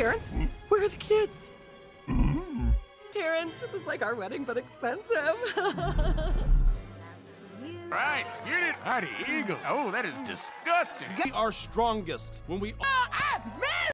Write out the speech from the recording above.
Terence, where are the kids? Terence, this is like our wedding, but expensive. Right, get it. Mighty eagle. Oh, that is disgusting. We are strongest when we. I